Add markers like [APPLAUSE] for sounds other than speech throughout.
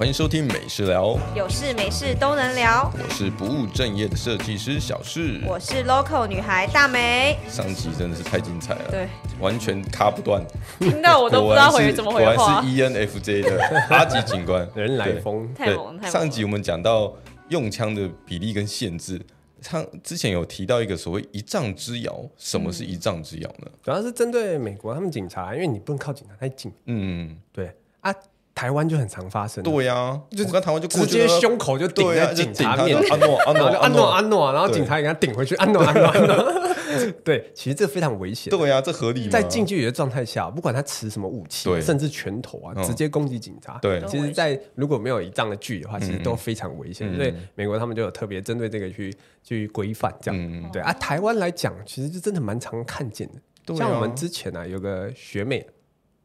欢迎收听美食聊，有事没事都能聊。我是不务正业的设计师小事。我是 local 女孩大美。上集真的是太精彩了，对，完全卡不断，听到我都 [LAUGHS] 不知道回怎么回果话然。是 E ENFJ 的阿吉警官，[LAUGHS] 人来对疯，太猛了，太猛了。上集我们讲到用枪的比例跟限制，他之前有提到一个所谓一丈之遥，什么是一丈之遥呢？主要是针对美国他们警察，因为你不能靠警察太近。嗯，对啊，台湾就很常发生，对呀、就台湾就直接胸口就顶在警察面安诺安诺安诺，[LAUGHS] 然后警察也给他顶回去，安诺安诺安诺。[LAUGHS] 对，其实这非常危险。对呀、这合理吗？在近距离的状态下，不管他持什么武器，甚至拳头啊，嗯。直接攻击警察，对。其实，在如果没有一丈的距离的话，其实都非常危险。嗯。所以美国他们就有特别针对这个去去规范这样。嗯，对啊，台湾来讲，其实就真的蛮常看见的。像我们之前呢、啊，有个学妹，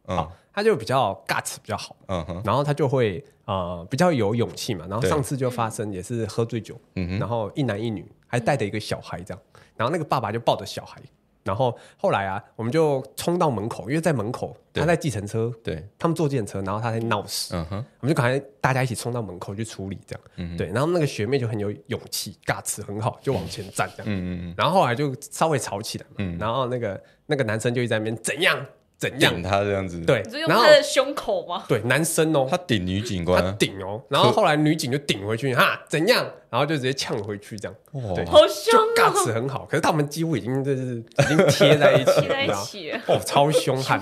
嗯她就比较 guts 比较好，嗯哼，然后他就会呃比较有勇气嘛。然后上次就发生也是喝醉酒，嗯哼，然后一男一女还带着一个小孩这样，然后那个爸爸就抱着小孩，然后后来啊，我们就冲到门口，因为在门口他在计程车，对，他们坐计程车，然后他在闹事，嗯哼，我们就赶快大家一起冲到门口去处理这样，嗯对，然后那个学妹就很有勇气，guts 很好，就往前站这样，嗯嗯。然后后来就稍微吵起来嘛，嗯。然后那个那个男生就一直在那边怎样怎样？顶，他这样子，，对你就，用然后他的胸口吗？对男生哦，他顶女警他官，顶哦，然后后来女警就顶回去，哈怎样，然后就直接呛回去这样，哇。对，好凶哦，guts 很好，可是他们几乎已经就是已经贴在一起 [LAUGHS] 贴在了，哦，超凶悍。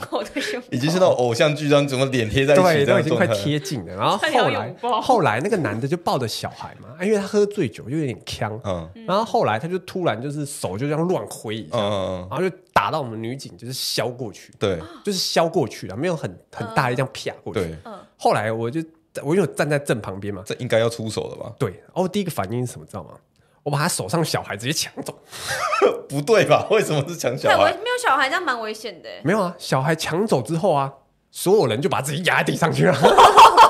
已经是那种偶像剧这样，怎么脸贴在一起都已经快贴近了。然后后来后来那个男的就抱着小孩嘛，因为他喝醉酒就有点呛，嗯。然后后来他就突然就是手就这样乱挥一下，然后就打到我们女警，就是削过去，对。就是削过去了，没有很很大力这样啪过去。对，后来我就我有站在正旁边嘛，这应该要出手了吧？对，然后第一个反应是什么，知道吗？我把他手上小孩直接抢走，[LAUGHS] 不对吧？[LAUGHS] 为什么是抢小太危，孩？没有小孩这样蛮危险的。没有啊，小孩抢走之后啊，所有人就把自己压在地上去了。[LAUGHS]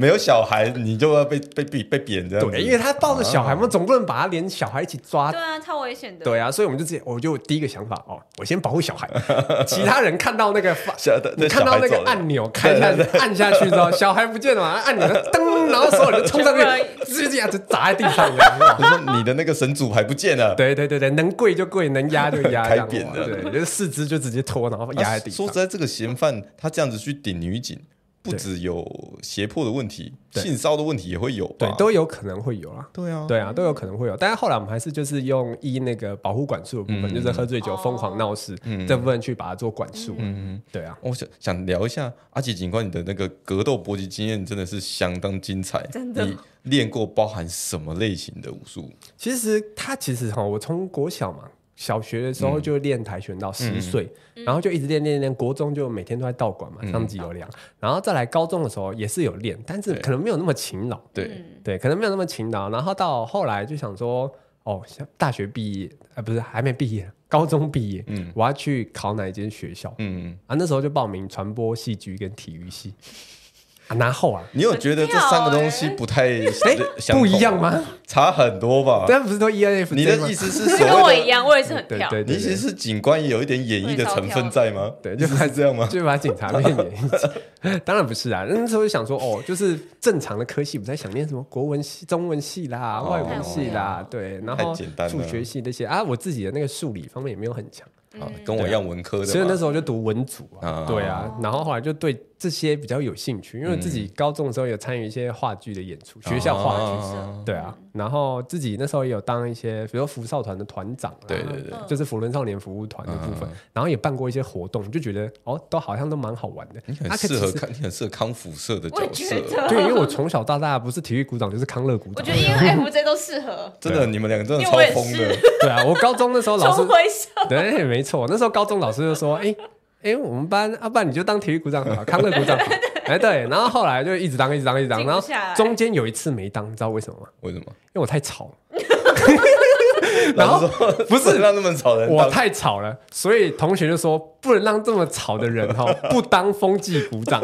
没有小孩，你就要被被被被扁这样子。对，因为他抱着小孩嘛，总不能把他连小孩一起抓对啊，超危险的。对啊，所以我们就直接，我就第一个想法哦，我先保护小孩，[LAUGHS] 其他人看到那个发，小的你看到那个按钮开下去，按下去之后，[LAUGHS] 小孩不见了嘛，按钮就噔，然后所有人就冲上去直接这样子砸在地上，你知道吗你说你的那个神主牌不见了，对对对对，能跪就跪，能压就压，开扁的哇对，就是四肢就直接拖，然后压在地上。说实。在，这个嫌犯他这样子去顶女警，不只有胁迫的问题，对性骚的问题也会有吧？对，都有可能会有啊。对啊，对啊，都有可能会有，但是后来我们还是就是用依那个保护管束的部分，嗯就是喝醉酒疯狂闹事、嗯这部分去把它做管束。嗯，对啊，我想想聊一下阿吉警官，你的那个格斗搏击经验真的是相当精彩。真的你练过包含什么类型的武术？其实他其实哈，我从国小嘛，小学的时候就练跆拳道，十岁，然后就一直练练练，国中就每天都在道馆嘛，上级有量，然后再来高中的时候也是有练，但是可能没有那么勤劳，对，嗯。对，可能没有那么勤劳，然后到后来就想说，哦，大学毕业，啊，不是还没毕业，[LAUGHS] 高中毕业，嗯。我要去考哪一间学校。嗯，啊？那时候就报名传播、戏剧跟体育系。啊，然后啊，你有觉得这三个东西不太哎，不一样？吗？差很多吧？但不是都 ENF？你的意思是跟 [LAUGHS] 所谓的？我一样，我也是很跳。对对你意思是警官也有一点演绎的成分在吗？对，就是这样吗？就把警察变演一起。[LAUGHS] 当然不是啊，那时候就想说，哦，就是正常的科系，不在想念什么国文系、中文系啦、哦外文系啦，对，然后数学系那些啊，我自己的那个数理方面也没有很强，啊，跟我一样文科的嘛，所以那时候就读文组啊啊，对啊，然后后来就对这些比较有兴趣，因为自己高中的时候有参与一些话剧的演出，学校话剧。啊对啊，然后自己那时候也有当一些，比如说福少团的团长、啊，对对对，就是福伦少年服务团的部分，嗯然后也办过一些活动，就觉得哦，都好像都蛮好玩的。你很适合看，你很适合康复社的角色。对，因为我从小到大不是体育股长就是康乐股长我觉。得 ENFJ 都适合 [LAUGHS] 真的，你们两个真的超疯的。对啊，我高中那时候老师。[LAUGHS] 对，没错，那时候高中老师就说，哎、哎、我们班啊，不然你就当体育股长好了，康乐股长好。[LAUGHS] 哎，对，然后后来就一直当，一直当，一直当，然后中间有一次没当，你知道为什么吗？为什么？因为我太吵了。然后说 [LAUGHS] 不是让那么吵的人我太吵了，所以同学就说不能让这么吵的人哈 [LAUGHS] 不当风纪股长，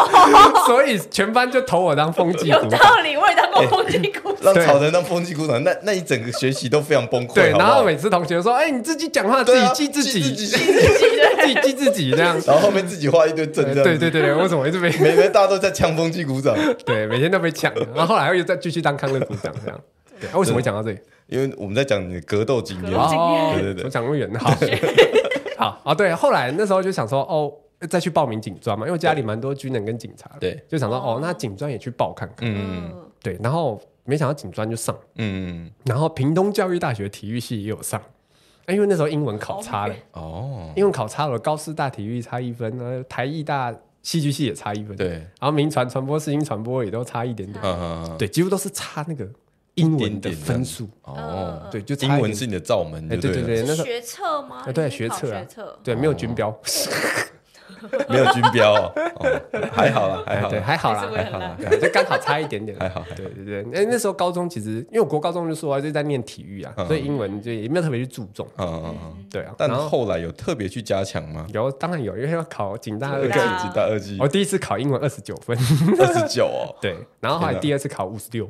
[LAUGHS] 所以全班就投我当风纪有股长。道理，我也当过风纪股对让吵的人当风纪鼓掌，那那一整个学习都非常崩溃。对，然后每次同学说：“哎，你自己讲话自己记自己，记自自己，记自己这样。然后后面自己画一堆阵，这样对对对对，为什么一直被每天大家都在呛风纪鼓掌，对每天都被抢？然后后来又再继续当康乐股长这样。对，啊为什么会讲到这里？因为我们在讲你的格斗经验。对对对。我讲那么远，好，[LAUGHS] 好啊，对，后来那时候就想说，哦，再去报名警专嘛，因为家里蛮多军人跟警察的，对，就想说，哦哦，那警专也去报看看，嗯嗯，对，然后没想到警专就上，嗯，然后屏东教育大学体育系也有上，哎因为那时候英文考差了，哦，英文考差了，高师大体育差一分，呃，台艺大戏剧系也差一分，对，然后民传传播、视听传播也都差一点点，对，几乎都是差那个英文的分数，哦，对，就英文是你的罩门，哎，对对对那是学测吗？啊对学测啊，对 [LAUGHS] 没有军标。没有军标。还好啦，还好对，好啦，还好啦，还好啦，对就刚好差一点点。[LAUGHS] 还好，还好对对对，哎，那时候高中其实因为我国高中就说啊，就在念体育啊，嗯。所以英文就也没有特别去注重。嗯嗯嗯。对啊，但然后后来有特别去加强吗？有当然有，因为要考警大二技。警大。二技。我第一次考英文二十九分，二十九哦，[LAUGHS] 对，然后后来第二次考五十六，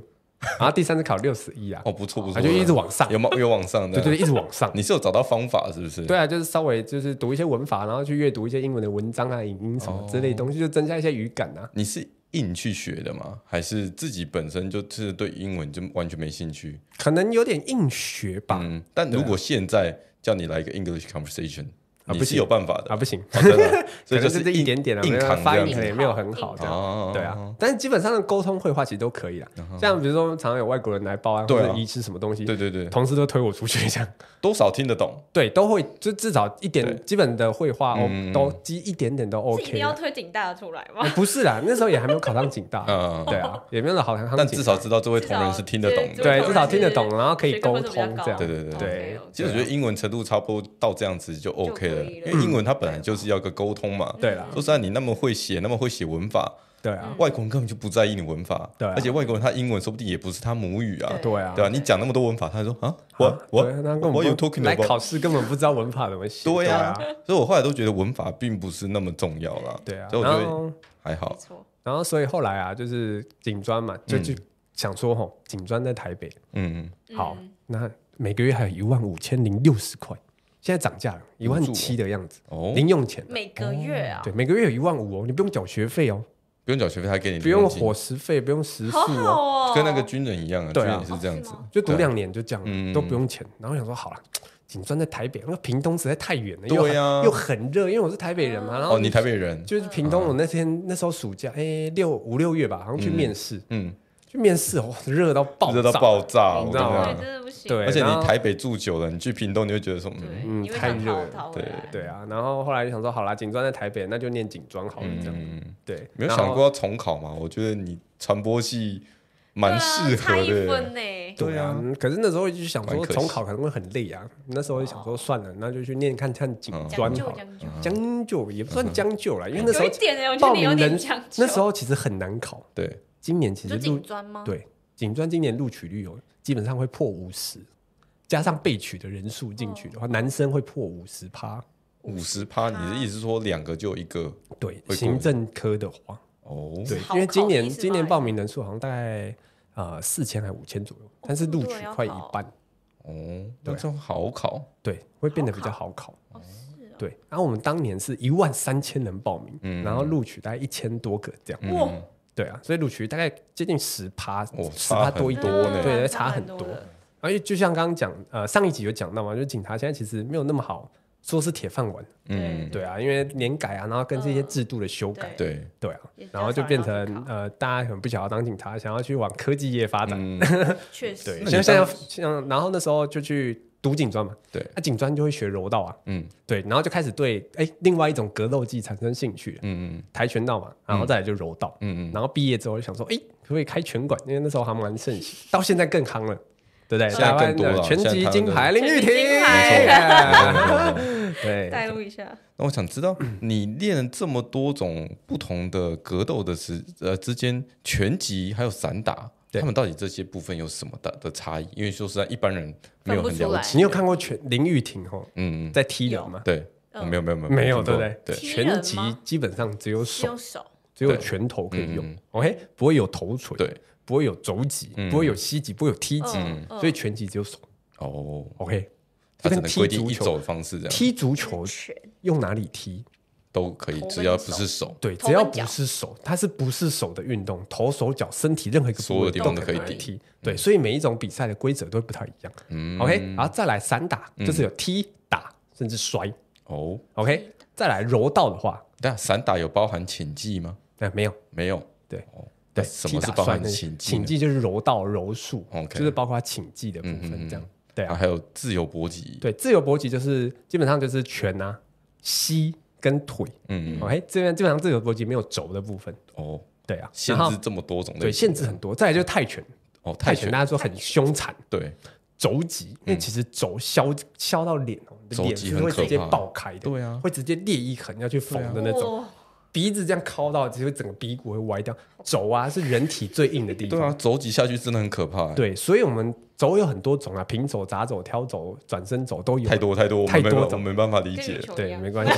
然后第三次考六十一啊，哦不错不错，啊就一直往上，有有有往上的，对对，一直往上。你是有找到方法是不是？对啊，就是稍微就是读一些文法，然后去阅读一些英文的文章啊、影音什么之类的东西，就增加一些语感啊。你是硬去学的吗？还是自己本身就是对英文就完全没兴趣？可能有点硬学吧，嗯，但如果现在叫你来一个 English conversation，啊不是有办法的啊，不行，[LAUGHS] 所以就是这一点点啊，硬没有发音可能也没有很好这样。哦对啊，但是基本上的沟通绘画其实都可以啦。像比如说，常常有外国人来报案或者遗失什么东西，对对对，同事都推我出去这样。多少听得懂。对，都会就至少一点基本的绘画哦嗯，都基一点点都 OK 你要。推警大的出来吗呃？不是啦，[LAUGHS] 那时候也还没有考上警大。嗯，对啊，也没有考上但。至少知道这位同仁是听得懂的。对，至少听得懂，然后可以沟通这样。对对对对其实我觉得英文程度差不多到这样子就 OK 了，因为英文它本来就是要个沟通嘛。对啦，说实在，你那么会写，那么会写文法，对啊，外国人根本就不在意你文法，对啊。而且外国人他英文说不定也不是他母语啊，对。对啊，对啊，你讲那么多文法，他说啊，我我我有不 talking 来 about，考试根本不知道文法怎么写。对呀啊，，所以我后来都觉得文法并不是那么重要啦，对啊，所以我觉得还好，错，然后所以后来啊，就是警专嘛，就就想说吼，警专在台北，嗯嗯，好嗯，那每个月还有一万五千零六十块，现在涨价了，一万七的样子，哦，零用钱。每个月啊，对，每个月有一万五哦，你不用缴学费哦，不用缴学费，他给你不用伙食费，不用食宿好好哦，哦，跟那个军人一样啊，军对啊。人是这样子。哦，就读两年就这样嗯。都不用钱。然后想说好了，警专在台北，那个屏东实在太远了，对又很啊又很热，因为我是台北人嘛。然后哦，你台北人，就是屏东，我那天那时候暑假，哎，六五六月吧，好像去面试，嗯，去面试哦，热到爆炸，热到爆炸，你知道吗？真的不行，对。而且你台北住久了，你去屏东你会觉得说，嗯，太热对，对啊，然后后来就想说，好啦，警专在台北，那就念警专好了，这样。嗯，对，没有想过要重考嘛？我觉得你传播系蛮适合的，分呢，对啊，可是那时候就想说重考可能会很累啊，那时候就想说算了，那就去念看看警嗯。专好了。将就将就，也不算将就了，因为那时候报名人点将就，那时候其实很难考，对，今年其实录警专吗？对警专今年录取率有基本上会破五十，加上被取的人数进去的话，男生会破五十趴。五十趴，你的意思是说两个就一个对，行政科的话，哦，对，因为今年今年吗报名人数好像大概呃四千还五千左右，但是录取快一半，哦，那这样好考，对，会变得比较好考。哦是哦对，然后我们当年是一万三千人报名，嗯。然后录取大概一千多个这样。哇嗯，对啊，所以录取率大概接近十趴，哦十趴多一点，对，嗯差很多。的而且就像刚刚讲，呃，上一集有讲到嘛，就是警察现在其实没有那么好说是铁饭碗，嗯，对。啊，因为年改啊，然后跟这些制度的修改，对，对。啊然后就变成呃，大家可能不想要当警察，想要去往科技业发展，嗯，[LAUGHS] 确实。对，像像像然后那时候就去读警专嘛，对，那警专就会学柔道啊，嗯。对，然后就开始对哎另外一种格斗技产生兴趣嗯，嗯。跆拳道嘛，然后再来就柔道，嗯嗯。然后毕业之后就想说，哎，可不可以开拳馆？因为那时候还蛮盛行，[LAUGHS] 到现在更夯了。对不对？现在台湾更多了的拳击金牌林玉婷，[LAUGHS] 对，带入一下，那我想知道，[CLEARS THROAT] 你练了这么多种不同的格斗的时呃之间，拳击还有散打对他们到底这些部分有什么的的差异？因为说实在，一般人没有很了解。你有看过全林玉婷吼嗯，嗯。在踢人吗？对，没有没有没有没有，对不对？对，拳击基本上只有手。只有，拳头可以用。OK，不会有头锤，对，不会有肘击，嗯。不会有膝击，不会有踢击，所以拳击只有手。哦，OK，他只就跟踢能规定一足球走的方式这样。踢足球用哪里踢？都可以，只要不是手，对，只要不是手，它是不是手的运动，头、手、脚、身体任何一个所有地部位都方都可以踢。对，所以每一种比赛的规则都不太一样。嗯。OK，然后再来散打，就是有踢、打，甚至摔。哦，OK，再来柔道的话，但散打有包含请技吗？哎，没有，没有，对哦，对，什么是包含打摔那潜技呢？请技就是柔道、柔术 OK 就是包括请技的部分，嗯。这样。对啊，啊，还有自由搏击，对，自由搏击就是基本上就是拳啊、膝跟腿。嗯，嗯 OK，这边基本上这个逻辑没有轴的部分。哦，对啊，限制这么多种类型，对限制很多。再来就是泰拳，哦，泰拳。大家说很凶残，对，肘击，因为其实肘削削到脸哦，你的脸是会直接爆开的，对啊。会直接裂一痕要去缝的那种，哇鼻子这样敲到，其实整个鼻骨会歪掉。肘啊是人体最硬的地方，对啊，肘击下去真的很可怕，，对，所以我们肘有很多种啊，平肘、杂肘、挑肘、转身肘都有，太多太多，太多没办种。我没办法理解，对，没关系，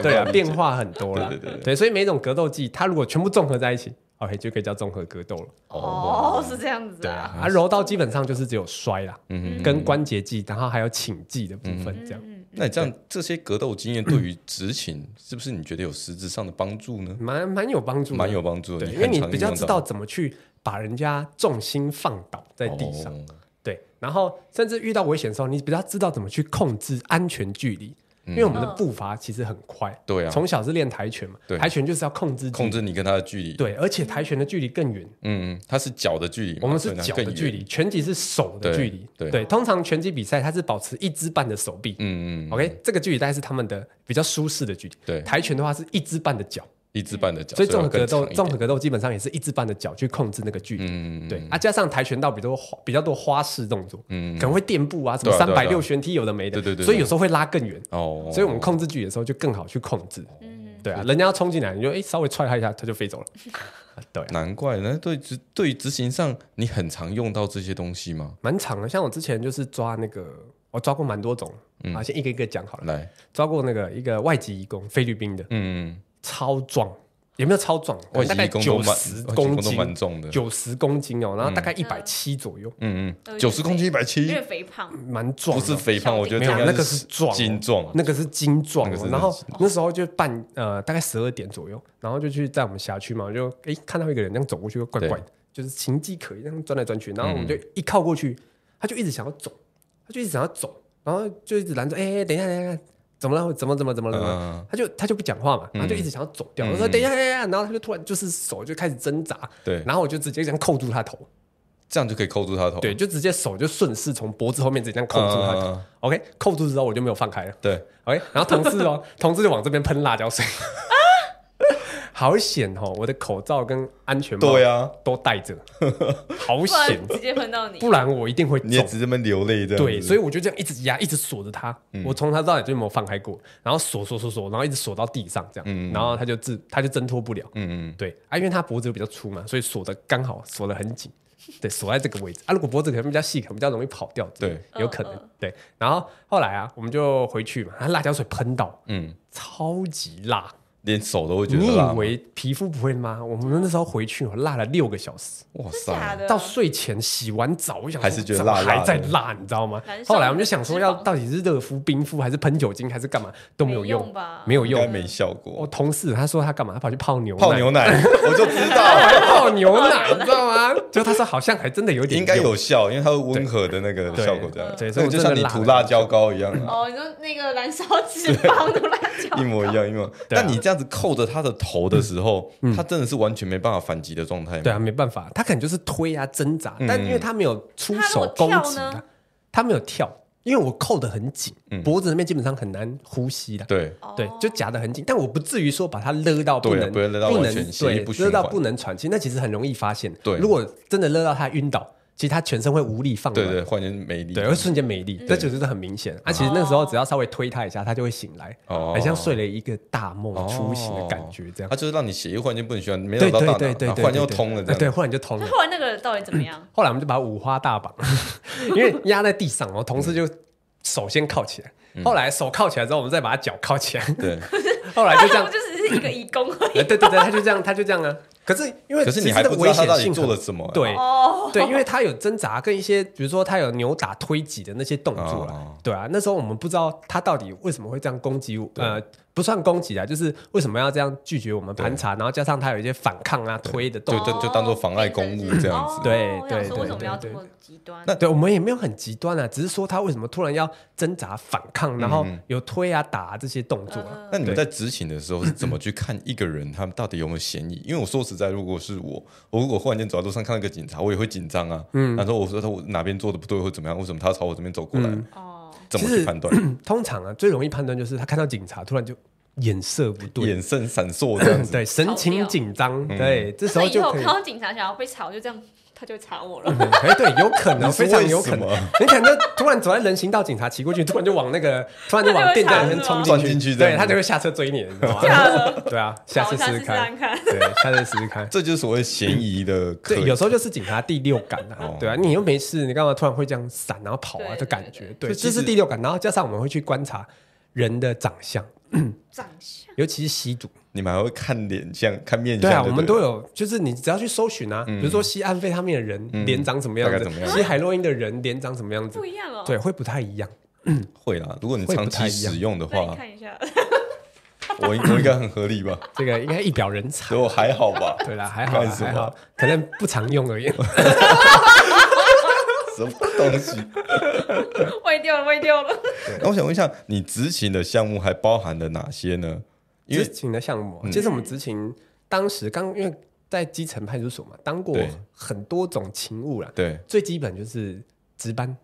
对啊，变化很多了，对对对对，所以每一种格斗技，它如果全部综合在一起，OK 就可以叫综合格斗了。哦，是这样子对啊，啊，啊，柔道基本上就是只有摔啦，嗯跟关节技，然后还有请技的部分，这样。嗯，那你这样这些格斗经验对于执勤是不是你觉得有实质上的帮助呢？蛮蛮有帮助，蛮有帮助的，对，因为你比较知道怎么去把人家重心放倒在地上，哦。对，然后甚至遇到危险的时候，你比较知道怎么去控制安全距离，因为我们的步伐其实很快，嗯对啊，从小是练跆拳嘛，对。跆拳就是要控制控制你跟他的距离，对，而且跆拳的距离更远，嗯，嗯，它是脚的距离，我们是脚的距，离，拳击是手的距离。对。通常拳击比赛它是保持一只半的手臂。嗯嗯，OK，这个距离大概是他们的比较舒适的距离。对。跆拳的话是一只半的脚，一字半的脚，所以综合格斗，综合格斗基本上也是一字半的脚去控制那个距离。对啊，加上跆拳道比较多花比较多花式动作，嗯可能会垫步啊，什么三百六旋踢有的没的，对对对对。所以有时候会拉更远，哦，所以我们控制距离的时候就更好去控制。嗯，对啊，人家要冲进来，你就哎稍微踹他一下，他就飞走了。[LAUGHS] 对啊，难怪，那对执对于执行上，你很常用到这些东西吗？蛮长的。像我之前就是抓那个，我抓过蛮多种，嗯。啊，先一个一个讲好了。来，抓过那个一个外籍移工，菲律宾的，嗯，超壮，有没有超壮？我大概九十公斤，蛮重的，九十公斤哦，然后大概一百七左右，嗯嗯，九十公斤一百有七，点肥胖，蛮壮。不是肥胖，我觉得那个是壮哦。精壮，那个是精壮、然后那时候就半呃大概十二点左右，然后就去在我们辖区嘛，就诶看到一个人这样走过去，怪怪的，就是情迹可疑，这样转来转去，然后我们就一靠过去，他就一直想要走，他就一直想要走，然后就一直拦着，哎、等一下等一下，怎么了？怎么怎么怎么了？他就他就不讲话嘛，然后就一直想要走掉。我说等一下等一下，然后他就突然就是手就开始挣扎，对，然后我就直接这样扣住他头，这样就可以扣住他头，对，就直接手就顺势从脖子后面直接这样扣住他头。嗯 OK，扣住之后我就没有放开了。对，OK，然后同事哦，同事就往这边喷辣椒水，[LAUGHS] 好险哦！我的口罩跟安全帽对啊，都戴着，[LAUGHS] 好不险，直接喷到你，不然我一定会中。你也只这么流泪这样，对，所以我就这样一直压，一直锁着它。我从它到底就没有放开过，然后锁锁锁锁，然后一直锁到地上这样，然后它就自它就挣脱不了。嗯嗯，对啊，因为它脖子比较粗嘛，所以锁的刚好锁的很紧，对，锁在这个位置啊。如果脖子可能比较细，可能比较容易跑掉，对，有可能、嗯嗯对。然后后来啊，我们就回去嘛，他辣椒水喷到，嗯，超级辣。连手都会觉得你以辣吗为皮肤不会吗？我们那时候回去，我辣了六个小时，哇塞，真假的？到睡前洗完澡，我想说还是觉得辣辣的还在辣，你知道吗燃？烧后来我们就想说，要到底是热敷、冰敷，还是喷酒精，还是干嘛都没有没用用吧没有用应该。没效我果，同事他说他干嘛？他跑去泡牛奶，泡牛奶 [LAUGHS] 我就知他道还泡牛奶，你知道吗？[LAUGHS] 就他说好像还真的有点应该用有效，因为它会温和的那个对效果这样，对所以我就像你辣涂辣椒膏一样啊。哦，你说那个燃烧脂肪的辣椒 [LAUGHS] 一模一样，一模一样。对啊但你这样子扣着他的头的时候，他真的是完全没办法反击的状态吗？对啊，没办法，他可能就是推啊挣扎，但因为他没有出手攻击他，他没有跳，因为我扣得很紧，脖子那边基本上很难呼吸的。对。对，就夹得很紧，但我不至于说把他勒到不能，不会勒到不能完全血液对不循环。勒到不能喘气，那其实很容易发现。对。如果真的勒到他晕倒，其实他全身会无力放软，对对，忽然间没力，对，会瞬间没力，这就是很明显。啊，其实那个时候只要稍微推他一下，他就会醒来，哦。很像睡了一个大梦初醒的感觉，这样。他。就是让你血液忽然间不能循环，没对有到大脑，对对对对，然后忽然间又对通了，这样。对，忽然就通了。后来那个到底怎么样？[COUGHS] 后来我们就把他五花大绑，[LAUGHS] 因为压在地上，然后，同事就手先靠起来，后来手靠起来之后，我们再把他脚铐起来，对。[LAUGHS] 后来就这样。[LAUGHS] 不，就只是一个义工而已。哎，对对对，他就这样，他就这样啊。可是因为可是你其实这个危还不知道他到底险性做了什么啊，对。哦。对，因为他有挣扎跟一些，比如说他有扭打、推挤的那些动作对啊，那时候我们不知道他到底为什么会这样攻击我，呃，不算攻击啊，就是为什么要这样拒绝我们盘查，然后加上他有一些反抗啊、推的动作。就就就当做妨碍公务这样子对对对为什么要对这么极端？那对我们也没有很极端啊，只是说他为什么突然要挣扎反抗，然后有推啊、打啊这些动作那你们在执勤的时候是怎么去看一个人他们到底有没有嫌疑？因为我说实在，如果是我，我如果忽然间走在路上看到一个警察，我也会紧张啊。嗯，然后我说他我哪边做的不对或怎么样，为什么他朝我这边走过来？哦，怎么其实去判断？[CLEARS THROAT] 通常啊，最容易判断就是他看到警察突然就眼色不对，[LAUGHS] 眼神闪烁这样子。[LAUGHS] 对，神情紧张，对，这时候就可以以后看。到警察想要被吵，就这样，他就会查我了。哎，对，有可能，[LAUGHS] 非常有可能。你可能就突然走在人行道，警察骑过去，突然就往那个，突然就往店家里面冲钻进去，对他就会下车追你，你知道吗？[LAUGHS] [LAUGHS] 对啊，下次试试看试，看。对，下次试试看。这就是所谓嫌疑的可对，有时候就是警察第六感啊哦，对啊，你又没事，你干嘛突然会这样闪然后跑啊对的感觉？对，这是第六感，然后加上我们会去观察人的长相，长相尤其是吸毒。你们还会看脸相、看面相对啊，我们都有，就是你只要去搜寻啊，比如说吸安非他命的人脸长什么样子怎么，样吸海洛因的人脸长什么样子不，一样哦。对，，会不太一样。[COUGHS] 会啦。如果你长期使用的话，看一下，我应我应该很合理吧？[LAUGHS] 这个应该一表人才我还好吧？对啦，还好还好，可能不常用而已。[LAUGHS] 什么东西？[LAUGHS] 歪掉了，歪掉了。那我想问一下，你执行的项目还包含了哪些呢？因为执勤的项目啊，其实我们执勤当时刚因为在基层派出所嘛，当过很多种勤务啦。对，最基本就是值班，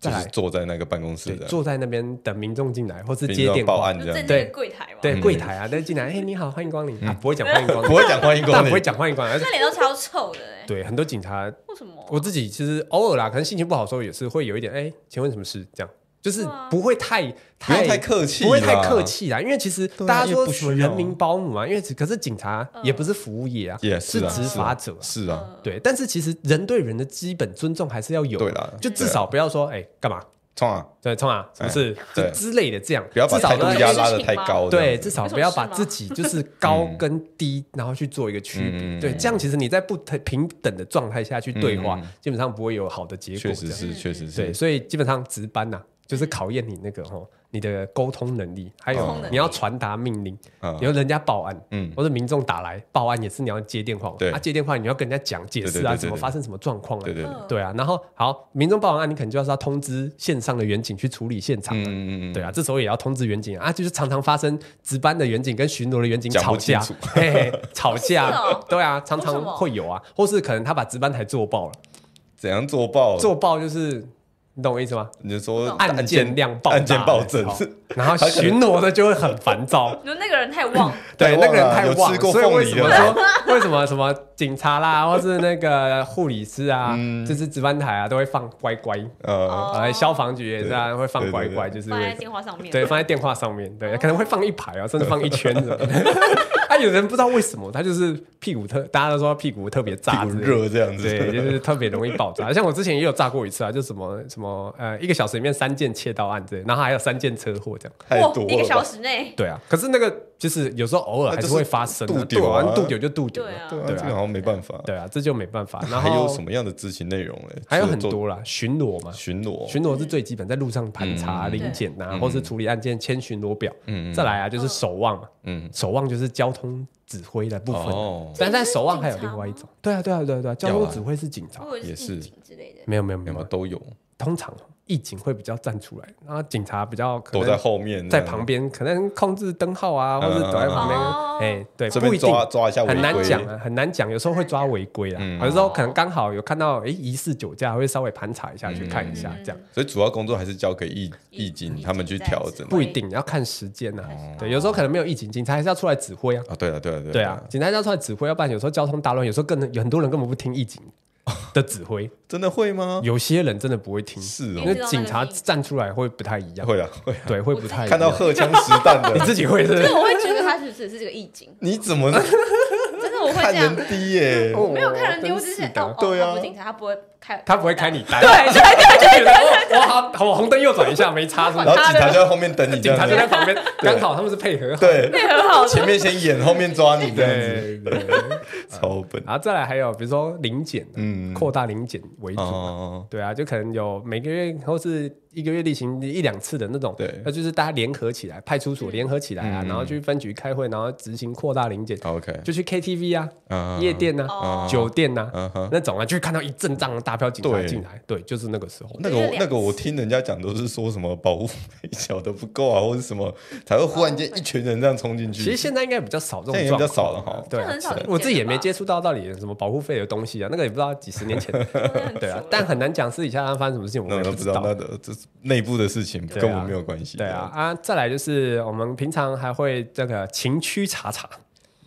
就是坐在那个办公室对的，坐在那边等民众进来，或是接电话。报案，这样。子，就在那个柜台嘛。对嗯。柜台啊，对进来，[LAUGHS] 哎，你好，欢迎光临。啊，不会讲欢迎光临，不会讲欢迎光临。但不会，讲欢迎光临，那脸都超臭的哎。对很多警察，为什么？我自己其实偶尔啦，可能心情不好的时候也是会有一点，哎，请问什么事？这样就是不会太不用太客气，不会太客气啦，因为其实对啊大家说人民保姆啊，因为可是警察也不是服务业啊，也是啊执法者啊。是啊，呃对，但是其实人对人的基本尊重还是要有，对啦。就至少不要说哎干嘛，冲啊，对，冲啊，什么事对就之类的这样，不要把至少呢态度压拉的太高，这对，至少不要把自己就是高跟低，然后去做一个区嗯。别。对，这样其实你在不平等的状态下去对话嗯，基本上不会有好的结果。确实这样。是，确实对，是，所以基本上值班呐、就是考验你那个吼，你的沟通能力，还有你要传达命令。啊有人家报案，嗯。或者民众打来报案，也是你要接电话嘛。对。啊，接电话你要跟人家讲解释啊，对对对对怎么发生什么状况啊。对。对对，嗯对啊，然后好，民众报完案，你可能就要是要通知线上的远警去处理现场啊。嗯嗯嗯，对啊，这时候也要通知远警啊，就是常常发生值班的远警跟巡逻的远警吵架吵架，[LAUGHS] 哦对啊，常常会有啊，或是可能他把值班台做爆了，怎样做爆？做爆就是你懂我意思吗？你就说案件量爆案件暴增然后巡逻的就会很烦躁，[LAUGHS] 你说那个人太旺，[LAUGHS] 对，那个人太旺，所以为什么说 [LAUGHS] 为什么什么警察啦，或是那个护理师啊，嗯。就是值班台啊，都会放乖乖，呃，消防局也是啊，会放乖乖，就是放在电话上面。对，放在电话上面，对，可能会放一排啊，甚至放一圈。[LAUGHS] 啊，有人不知道为什么，他就是屁股特，大家都说屁股特别屁股炸之类的，热这样子，对，就是特别容易爆炸。像我之前也有炸过一次啊，就什么什么呃，一个小时里面三件窃盗案之类，然后还有三件车祸这样。太哇一个小？时内，对啊，可是那个就是有时候偶尔还是会发生的，那就是杜丢啊对杜丢就杜丢了，对啊。这个好像没办法。对啊，这就没办法。然还有什么样的执行内容嘞？还有很多啦，巡逻嘛，巡逻，巡逻是最基本，在路上盘查、嗯临检呐，嗯或是处理案件签巡逻表。嗯再来啊，就是守望嘛，嗯，守望就是交通指挥的部分。哦，但在守望还有另外一种，对啊，对啊，对啊，对啊，交通指挥是警察，也是。之类的。没有没有没有，有没有。都有，通常义警会比较站出来，然后警察比较可躲在后面，在旁边，可能控制灯号啊，或者躲在旁边哦，哎，对，不一定边抓抓一下很难讲啊，很难讲，有时候会抓违规啦，嗯。有时候可能刚好有看到哎疑似酒驾，会稍微盘查一下，嗯去看一下这样。所以主要工作还是交给义义警他们去调整。不一定要看时间呐、哦。对，有时候可能没有义警，警察还是要出来指挥啊。啊，对啊对啊对了对啊，，警察要出来指挥，要不然有时候交通大乱，有时候更有很多人根本不听义警，[LAUGHS] 的指挥，真的会吗？有些人真的不会听，是哦。因为警察站出来会不太一样，会啊会啊，对，会不太一样。看到荷枪实弹你的，[LAUGHS] 自己会是不就是是我会觉得他是不是是这个意境，你怎么 [LAUGHS] 真的我会看这样。人。低耶？我没有看人丢之前，真是的哦，哦对啊。他不警察，他不会开，他不会开你单，对对对对，哇，好，我红灯右转一下没插，[LAUGHS] 是吧然？后警察就在后面等你，警察就在旁边，刚好他们是配合。好，对，配合好的。前面先演，后面抓你这样子，对。对，超笨。然后再来还有比如说零检，嗯。扩大零检为主，哦，对啊，就可能有每个月或是一个月例行一两次的那种，对。那就是大家联合起来，派出所联合起来啊，嗯。然后去分局开会，然后执行扩大零检，OK，就去 KTV 啊、啊夜店啊、哦。酒店呐嗯哼那种啊，就会看到一阵仗的大票警察对。进来，对，就是那个时候。那个那个我听人家讲都是说什么保护费缴的不够啊，或者什么才会忽然间一群人这样冲进去。其实现在应该比较少这种比较少了哈。对很少见我自己也没吧接触到到底有什么保护费的东西啊，那个也不知道几十年前，[LAUGHS] 对啊，但很难讲私底下发生什么事情，我们也不知道。那都不知道，。那的这是内部的事情，跟我们没有关系。对啊，，啊，再来就是我们平常还会这个勤区查查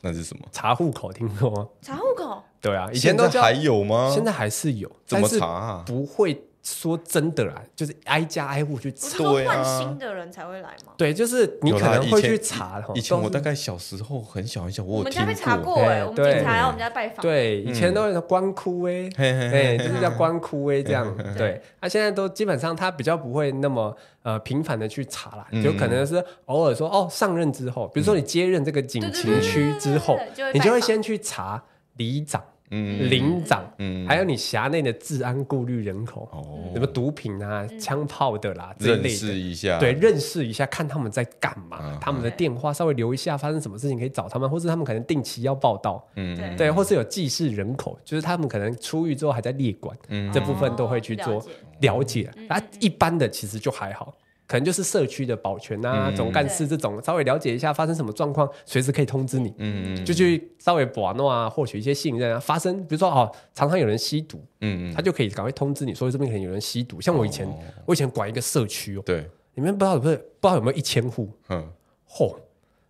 那是什么？查户口，听过吗？查户口，对啊，以前都叫现在还有吗？现在还是有，怎么但是查啊？不会说真的啦，就是挨家挨户去查。换新的人才会来吗？对，就是你可能会去查。以前我大概小时候很小很小，我有听我们家被查过。哎，我们警察来我们家拜访，对，以前都有关哭哎，哎，嘿就是叫关哭哎这样。对，那现在都基本上他比较不会那么呃频繁的去查啦，嗯就可能是偶尔说哦上任之后，比如说你接任这个警情区之后你就会先去查里长、嗯。邻长，嗯。还有你辖内的治安顾虑人口，哦。什么毒品啊、嗯。枪炮的啦这类的。识一下，对，认识一下，看他们在干嘛，嗯他们的电话稍微留一下，发生什么事情可以找他们，或是他们可能定期要报道，嗯，对。对，或是有记事人口，就是他们可能出狱之后还在列管，嗯。这部分都会去做哦了解。嗯。啊，一般的其实就还好，可能就是社区的保全啊、嗯总干事这种，稍微了解一下发生什么状况，随时可以通知你。嗯嗯就去稍微把诺啊，获取一些信任啊。发生比如说哦，常常有人吸毒，嗯嗯他就可以赶快通知你说这边可能有人吸毒。像我以前，哦我以前管一个社区哦，对，里面不知道有没有不知道有没有一千户，嗯，嚯、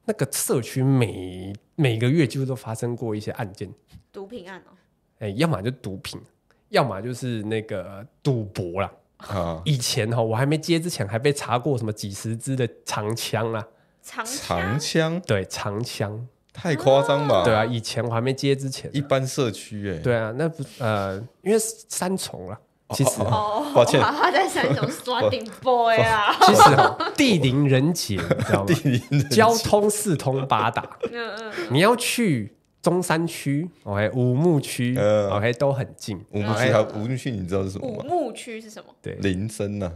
那个社区每每个月几乎都发生过一些案件，毒品案哦，哎，要么就毒品，要么就是那个赌博啦。啊，以前哈、我还没接之前，还被查过什么几十支的长枪啦，长枪？长枪对，长枪，太夸张吧？对啊，以前我还没接之前，一般社区哎，对啊，那不呃，因为三重啦，其实哦，抱歉。哇他在想一种刷顶 boy 啊，[LAUGHS] 其实哈、地灵人杰，你知道吗？[LAUGHS] 地理人交通四通八达，嗯嗯，你要去中山区，OK，五牧区、嗯 o k 都很近。五牧区还有五木区，你知道是什么吗？五牧区是什么？对。林森呐，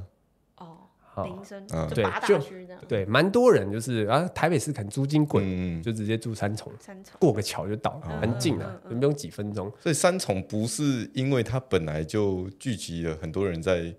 哦，好。林森嗯就八大对就区这样，对，蛮多人就是，啊、台北市肯租金贵，嗯，就直接住三重，三重。过个桥就到了，哦。很近啊不用几分钟。所以三重不是因为它本来就聚集了很多人在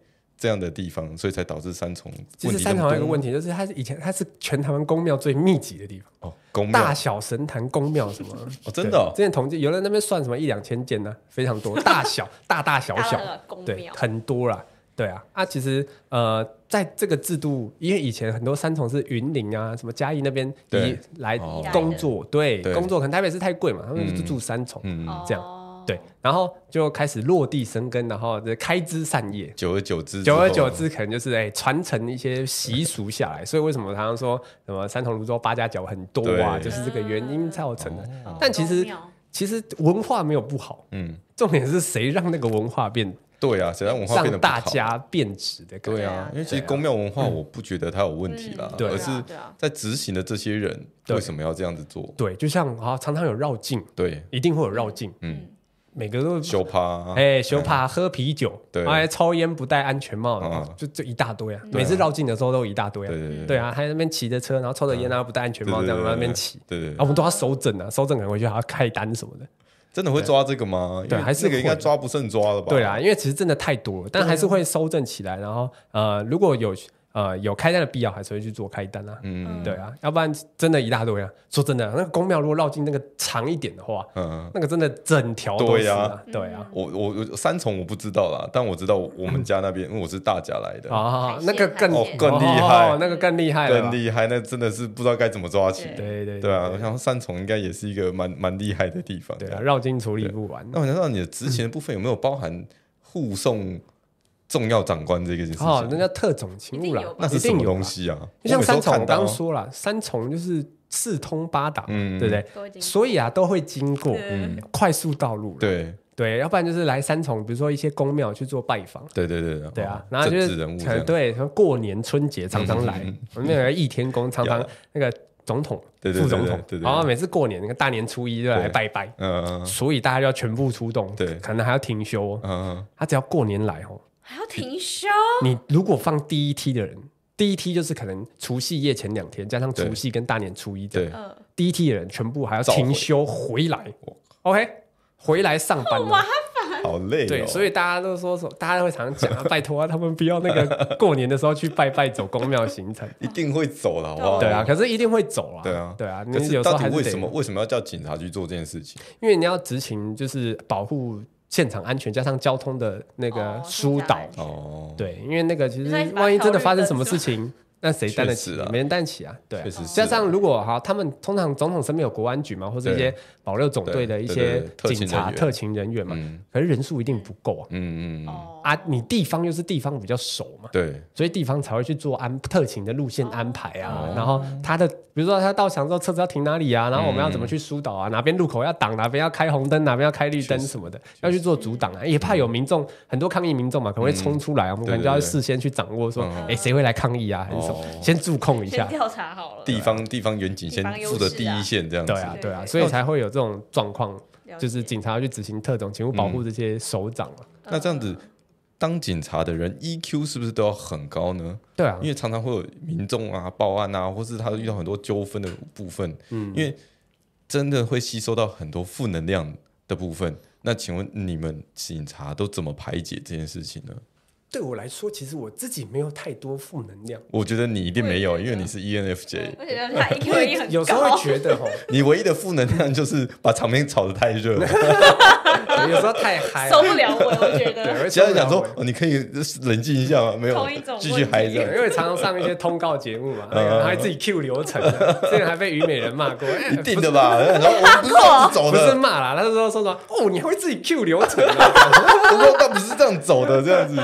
这样的地方，所以才导致三重其实三重还有一个问题题，就是它是以前它是全台湾公庙最密集的地方，哦，公庙。大小神坛公庙什么，[LAUGHS] 哦，真的之前统计有人那边算什么一两千间呢，非常多，[LAUGHS] 大小大大小小。对，庙。很多啦。对啊，啊，其实呃，在这个制度，因为以前很多三重是云林啊，什么嘉义那边对。来哦。工作，对，对。工作可能台北市太贵嘛，他们就嗯。住三重，嗯，这样样对，然后就开始落地生根，然后这开枝散叶，久而久之，久而久，之，可能就是哎传承一些习俗下来，所以为什么常常说什么三重泸州八家角很多啊，就是这个原因造成的。哦但其实其实文化没有不好，嗯，重点是谁让那个文化变对啊，谁让文化变得大家变质的感觉。对啊，因为其实公庙文化我不觉得它有问题啦而是在执行的这些人对。为什么要这样子做？对，就像啊，常常有绕境，对，一定会有绕境，嗯，每个都修趴，哎，修趴喝啤酒，对还，抽烟不戴安全帽就就一大堆啊。嗯每次绕境的时候都一大堆啊。对啊，还在那边骑着车，然后抽着烟，然后不戴安全帽，这样在那边骑。对对啊，我们都要收整啊，收整可能回去还要开单什么的。真的会抓这个吗？对还是这个应该抓不胜抓了吧？对啊，因为其实真的太多了，但还是会收整起来。然后呃，如果有呃有开单的必要，还是会去做开单啊。嗯对啊，要不然真的一大堆啊。说真的，那个公庙如果绕进那个长一点的话，嗯，那个真的整条都是啊。对啊，我我我三重我不知道啦，但我知道我们家那边，因为我是大甲来的，啊那个更更厉害哦那个更厉害，更厉害，那真的是不知道该怎么抓起。对对对啊，我想说三重应该也是一个蛮蛮厉害的地方。对啊，绕进处理不完。那我想知道你的值钱的部分有没有包含护送重要长官这个事情？哦，那叫特种勤务啦。那是什么一定有啦东？西啊？就像三重，我刚刚说了，三重就是四通八达，嗯对不对？所以啊，都会经过嗯。快速道路了。对。对，要不然就是来三重，比如说一些宫庙去做拜访。对对对对。啊哦，然后就是对，像过年春节常常来，我们那个义天宫常常那个总统、对对对副总统然后每次过年那个大年初一就来拜拜，嗯所以大家就要全部出动，对。可能还要停休。他只要过年来哦，还要停休，你如果放第一梯的人，第一梯就是可能除夕夜前两天，加上除夕跟大年初一这样，对，呃，第一梯的人全部还要停休回来，OK，回来上班哦。好累哦。对，所以大家都说说，大家会常常讲啊，[LAUGHS] 拜托啊，他们不要那个过年的时候去拜拜走公庙行程。一定会走了，好不好？对啊，可是一定会走啊。对啊对啊，可是有时候还是得到底为什么为什么要叫警察去做这件事情？因为你要执勤，就是保护现场安全，加上交通的那个哦疏导。哦，对，因为那个其实万一真的发生什么事情，那谁担得起？啊？没人担得起啊。对啊。确实是啊。加上如果哈，他们通常总统身边有国安局嘛，或者一些保六总队的一些警察、特勤人员。嘛，嗯。可是人数一定不够啊。嗯嗯嗯，哦。啊，你地方又是地方比较熟嘛，对，所以地方才会去做安特勤的路线安排啊。哦。然后他的，比如说他到场之后车子要停哪里啊，然后我们要怎么去疏导啊，哪边路口要挡，哪边要开红灯，哪边要开绿灯什么的，要去做阻挡啊。也怕有民众很多抗议民众嘛，可能会冲出来，我们可能就要事先去掌握说，嗯。哎，谁会来抗议啊，还是什么哦，先驻控一下。调查好了，地方地方远景先负责第一线这样子对。啊，对对啊，所以才会有这种状况，就是警察要去执行特种勤务保护这些首长嘛。那这样子，当警察的人 EQ 是不是都要很高呢？对啊因，为常常会有民众啊报案啊，或是他遇到很多纠纷的部分，嗯，因为真的会吸收到很多负能量的部分。那请问你们警察都怎么排解这件事情呢？对我来说，其实我自己没有太多负能量。我觉得你一定没有，因为你是 E ENFJ，而且他 EQ 也很有时候会，觉得吼，[LAUGHS] 你唯一的负能量就是把场面炒得太热了。[LAUGHS] 对 [LAUGHS] 有时候太嗨了，受不了我，我觉，得会其他人讲说你可以冷静一下吗？没有继续嗨问题这样。因为常常上一些通告节目嘛，[LAUGHS] 然后还自己 Q 流程的，之前还被虞美人骂过，哎 [LAUGHS] 一定的吧？然后我们不是这样子走不是的，骂啦，他是说说什么哦，你还会自己 Q 流程啊？我说那不是这样走的，这样子。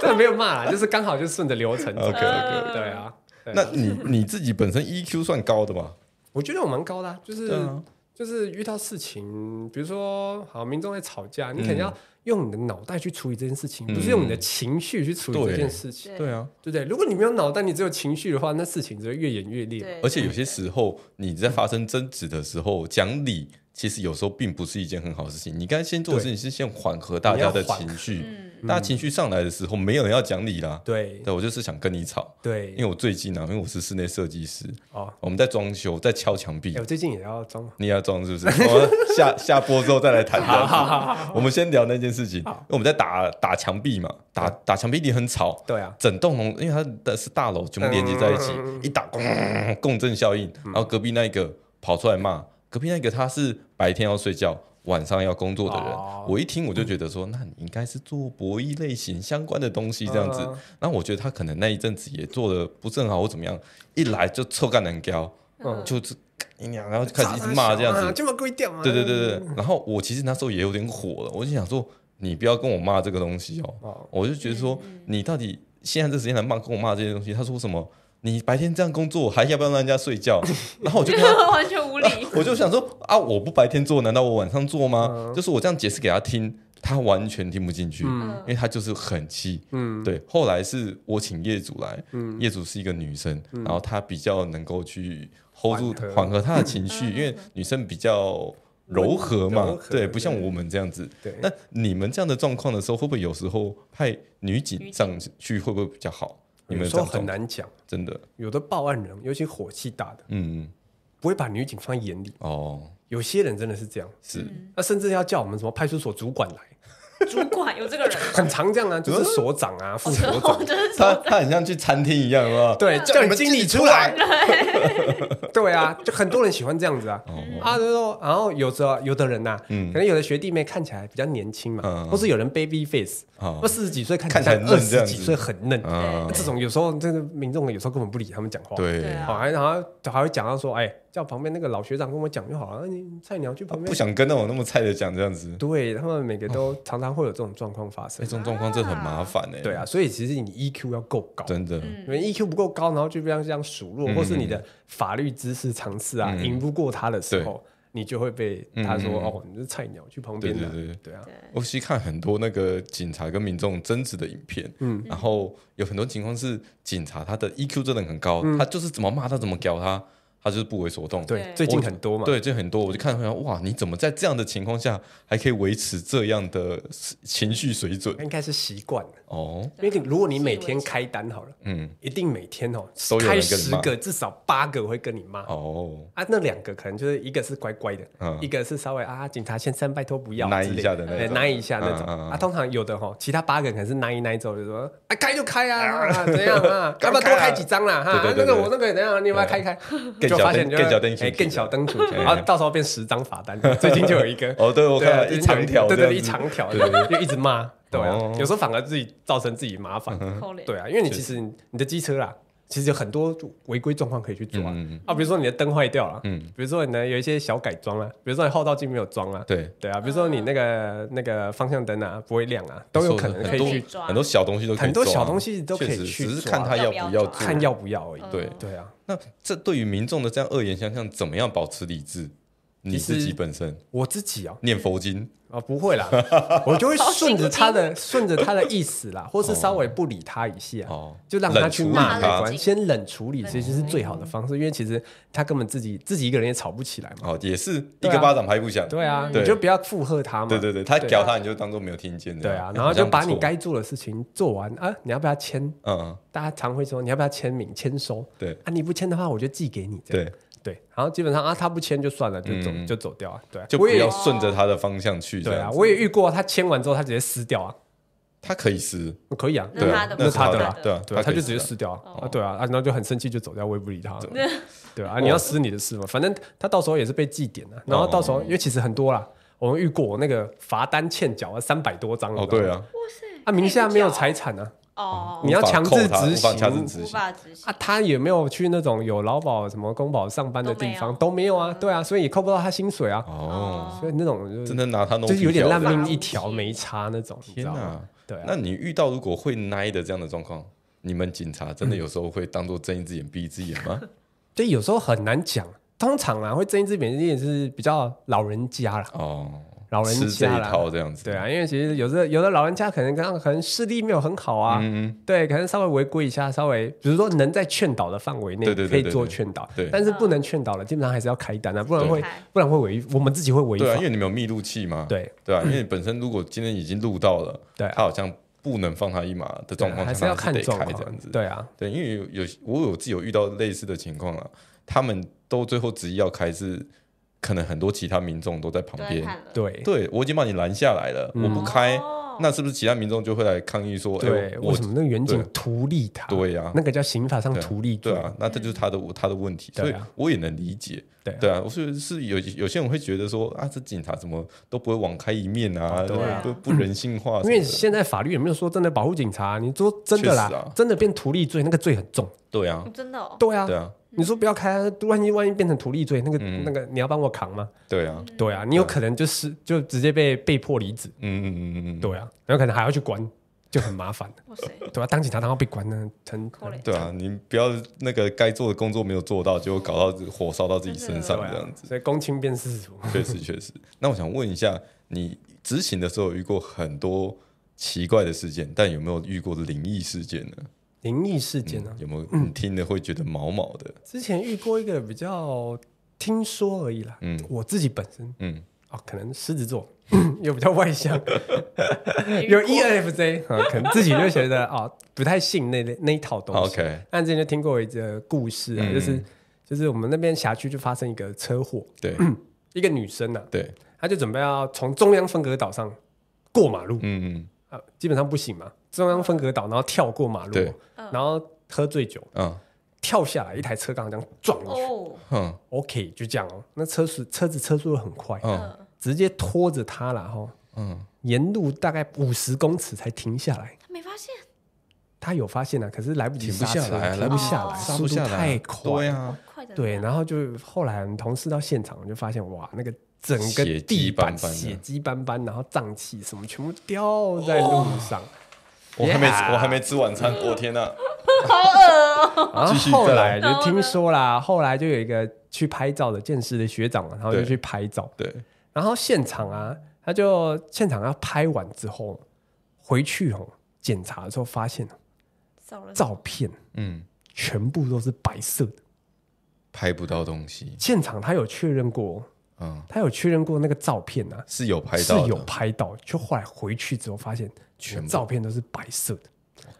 这没有骂啦，就是刚好就顺着流程走。OK，OK，OK 对啊，那你你自己本身 EQ 算高的吗？我觉得我蛮高的啊，就是就是遇到事情，比如说好民众在吵架，你嗯肯定要用你的脑袋去处理这件事情，不是用你的情绪去处理这件事情，对。啊，对不对？如果你没有脑袋，你只有情绪的话，那事情只会越演越烈。而且有些时候你在发生争执的时候，讲理其实有时候并不是一件很好的事情。你该先做的事情是先缓和大家的情绪，嗯，大家情绪上来的时候，没有人要讲理啦。对对，我就是想跟你吵，对因为我最近啊，因为我是室内设计师，哦，我们在装修，在敲墙壁哎，我最近也要装，你也要装是不是？我们下下播之后再来谈。我们先聊那件事情，因为我们在打打墙壁嘛，打打墙壁一定很吵。对啊，整栋楼，因为它的是大楼，全部连接在一起，嗯一打，咣共振效应。然后隔壁那一个跑出来骂，隔壁那个他是白天要睡觉，晚上要工作的人。哦我一听我就觉得说，那你应该是做博弈类型相关的东西这样子。嗯然后我觉得他可能那一阵子也做的不是很好，或怎么样，一来就臭干人胶，嗯就是你娘，然后就开始一直骂这样子。这么贵掉吗？对对对对，然后我其实那时候也有点火了，我就想说，你不要跟我骂这个东西哦。哦，我就觉得说，你到底现在这时间来骂跟我骂这些东西，他说什么？你白天这样工作，还要不要让人家睡觉？[LAUGHS] 然后我就跟他，[LAUGHS] 完全无理，[LAUGHS] 我就想说啊，我不白天做，难道我晚上做吗？就是我这样解释给他听，他完全听不进去，嗯。因为他就是很气。嗯，对，后来是我请业主来，业主是一个女生，然后她比较能够去 hold 住缓和。她的情绪，因为女生比较柔和嘛，和对，不像我们这样子。对，那你们这样的状况的时候，会不会有时候派女警。上去会不会比较好？你们有时候这样状况？很难讲，真的，有的报案人，尤其火气大的，嗯，嗯。不会把女警放在眼里。哦，有些人真的是这样，是，那甚至要叫我们什么派出所主管来，[LAUGHS] 主管有这个人，很常这样啊，就是所长啊、副所我长，就是他，他很像去餐厅一样，是吧？对，叫你们经理出来。对。[LAUGHS] 啊，就很多人喜欢这样子啊。哦。啊，就说，然后有时候有的人呐、嗯。可能有的学弟妹看起来比较年轻嘛，或是有人 baby face，哦。或四十几岁看起来来二十很嫩这样子。几岁很嫩，嗯。这种有时候这个民众有时候根本不理他们讲话。对。好，还然后还会讲到说，哎，叫旁边那个老学长跟我讲就好了，你菜鸟去旁边不。想跟那种那么菜的讲这样子，对他们每个都常常会有这种状况发哎，生这。种状况真的很麻烦哎。对啊，所以其实你 EQ 要够高，真的，嗯因为 EQ 不够高，然后就非常这样数落，嗯或是你的法律知识常识啊嗯赢不过他的时候，你就会被他说哦，你是菜鸟，去旁边的。对对对。对啊，对我其实看很多那个警察跟民众争执的影片，嗯，然后有很多情况是警察他的 EQ 真的很高，他就是怎么骂他怎么屌他，他就是不为所动。对，最近很多嘛。对，最近很多，我就看到哇，你怎么在这样的情况下还可以维持这样的情绪水准？应该是习惯了，哦，因为如果你每天开单好了，嗯，一定每天哦都有开十个，至少八个会跟你骂。哦，啊，那两个可能就是一个是乖乖的，嗯一个是稍微啊，警察先生拜托不要奶之类一下的那种对奶一下那种、嗯嗯嗯啊。通常有的哈，其他八个可能是奶一奶之后就说啊，开就开啊，啊 [LAUGHS] 怎样啊，要不要多开几张啦？哈，那个我那个怎样，你要不要开开？[LAUGHS] 更小就发现更小灯哎，更小灯出去，哎。然后到时候变十张罚单。[LAUGHS] 最近就有一个，哦，对，我看到一长条对对，一长条，对对对。就一直骂，对啊哦，有时候反而自己造成自己麻烦。[LAUGHS] 对啊，因为你其实你的机车啦，其实有很多违规状况可以去抓。嗯啊，比如说你的灯坏掉了，嗯。比如说你呢有一些小改装啊，比如说你后照镜没有装啊，对，对啊，比如说你那个那个方向灯啊不会亮啊，都有可能可以去抓很多小东西都可以很多小东西都可以去抓只是看他要不要做。看要不要而已。对。对啊，那这对于民众的这样恶言相向，怎么样保持理智？你自己本身我自己哦念佛经，啊不会啦，[LAUGHS] 我就会顺着他的顺着他的意思啦，或是稍微不理他一下。哦，就让他去骂没关系，先冷处理，其实是最好的方式，因为其实他根本自己自己一个人也吵不起来嘛。哦，也是一个巴掌拍不响。对啊，对你就不要附和他嘛。对对对，他对屌他，你就当做没有听见。对啊，然后就把你。该做的事情做完啊，你要不要签？嗯，大家常会说你要不要签名签收？对啊，你不签的话，我就寄给你。这样对，对，然后基本上啊，他不签就算了，就走嗯。就走掉啊。对啊，就不我也要顺着他的方向去。对啊，样子。我也遇过，他签完之后他直接撕掉啊，他可以撕，可以啊，对那他的，啊那是的那是他的啊，对啊，他就直接撕撕掉啊哦。啊，对啊，啊，然后就很生气就走掉，我也不理他了。对。啊，你要撕你的事嘛，反正他到时候也是被记点啊，然后到时候因为其实很多啦，我们遇过那个罚单欠缴啊，三百多张哦，对，啊，哇塞，啊，名下没有财产啊，哦，你要强制执行。无执行。法执行。啊，，他也没有去那种有劳保什么公保上班的地方都没有。啊，对啊，所以也扣不到他薪水啊，哦，所以那种就真的拿他弄就是有点烂命一条没差那种，天哪！对啊，那你遇到如果会奶的这样的状况，你们警察真的有时候会当做睁一只眼闭一只眼吗？[LAUGHS] 对有时候很难讲。通常啊，会睁一只眼闭一只眼是比较老人家啦，哦，老人吃这一套这样子，对啊，因为其实有的有的老人家可能刚刚可能视力没有很好啊，嗯，对，可能稍微违规一下，稍微比如说能在劝导的范围内对对对可以做劝导，对。但是不能劝导了，基本上还是要开单啊，不然会开。不然会违，我们自己会违对啊，法因。为你们有密录器嘛，对。对啊，因为本身如果今天已经录到了，对他好像不能放他一马的状况，还是要看他得状况开这样子，对啊，对，因为有有我有自己有遇到类似的情况啊，他们都最后执意要开是，可能很多其他民众都在旁边，对，对。对我已经把你拦下来了，嗯。我不开，哦。那是不是其他民众就会来抗议说，哎对，我为什么？那个远景图利他？对呀那个叫刑法上图利罪对。啊，那这就是他的他的问题，所以对啊我也能理解。对啊。对啊，我是是有有些人会觉得说啊，这警察怎么都不会网开一面啊，对啊。不不人性化因为。现在法律也没有说真的保护警察，你说真的啦，啊。真的变图利罪，那个罪很重。对啊，真的哦，对啊，对啊，你说不要开啊，万一万一变成图利罪，那个、嗯那个你要帮我扛吗？对啊，对啊，你有可能就是就直接被被迫离职，嗯嗯嗯嗯嗯，对啊，有可能还要去关，就很麻烦。哇塞，对啊，当警察然后被关呢，很对啊，你不要那个该做的工作没有做到，结果搞到火烧到自己身上这样，子。所以公亲变世俗。确实确实。那我想问一下，你执行的时候有遇过很多奇怪的事件，但有没有遇过灵异事件呢？灵异事件呢、有没有你听了会觉得毛毛的？之前遇过一个比较听说而已啦。嗯。我自己本身。嗯，哦，可能狮子座 [LAUGHS] 又比较外向，[LAUGHS] 有 E ENFJ 啊，可能自己就觉得哦，不太信那那那一套东西。OK，但之前就听过一个故事啊，嗯就是就是我们那边辖区就发生一个车祸，对。[CLEARS THROAT] 一个女生啊，对，她就准备要从中央分隔岛上过马路，嗯嗯。啊，基本上不行嘛，中央分隔岛，然后跳过马路对，然后喝醉酒嗯。跳下来，一台车刚好这样撞过去哦，哼，OK，就这样哦。那车速车子车速很快，嗯。嗯，直接拖着他了哈，嗯，沿路大概五十公尺才停下来。他没发现，他有发现啊，可是来不及停不刹车下来不及下来，刹速度下来，太快。对啊，快的。对，然后就后来我们同事到现场，我就发现哇，那个整个血地板迹斑斑的。血迹斑斑，然后脏器什么全部掉在路上。我还没我还没吃晚餐，我天哪！好饿 [LAUGHS] 继续后再来。来就听说啦，后来就有一个去拍照的见识的学长嘛，然后就去拍照，对，然后现场啊，他就现场要拍完之后回去哦检查的时候，发现照片嗯，全部都是白色的。拍不到东西，现场他有确认过，嗯，他有确认过那个照片啊，是有拍到，是有拍到，就后来回去之后发现，全照片都是白色的。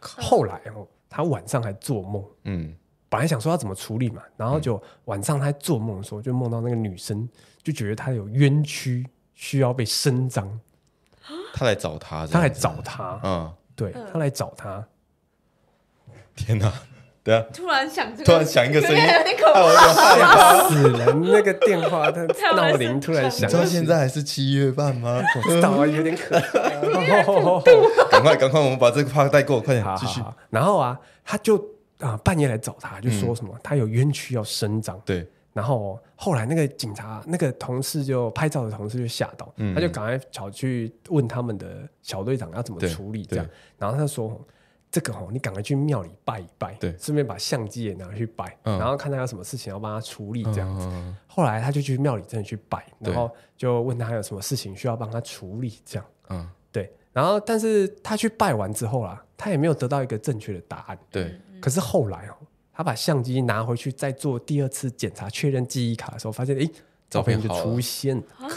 靠。后来哦，他晚上还做梦，嗯，本来想说要怎么处理嘛，然后就晚上他在做梦的时候，就梦到那个女生，就觉得她有冤屈，需要被伸张，他来找他，他来找他，嗯，对嗯。他来找他，天哪，对啊，突然想这个，突然想一个声音，有点 [LAUGHS] 怕。吓死人！那个电话他太闹铃突然你响知，道现在还是七月半吗？我知道啊，有点可怕。[LAUGHS] 赶快赶快，我们把这个话带过，快点继续。好好好，然后啊，他就啊半夜来找他，就说什么、他有冤屈要伸张。对，然后后来那个警察那个同事就拍照的同事就吓到，嗯他就赶快跑去问他们的小队长要怎么处理这样。然后他说：“这个哦，你赶快去庙里拜一拜，对。顺便把相机也拿去拜，嗯。然后看他有什么事情要帮他处理这样子。嗯后来他就去庙里真的去拜，然后就问他有什么事情需要帮他处理这样。嗯，对，然后但是他去拜完之后啦，他也没有得到一个正确的答案。对，可是后来哦，他把相机拿回去再做第二次检查确认记忆卡的时候，发现诶，照片就出现，我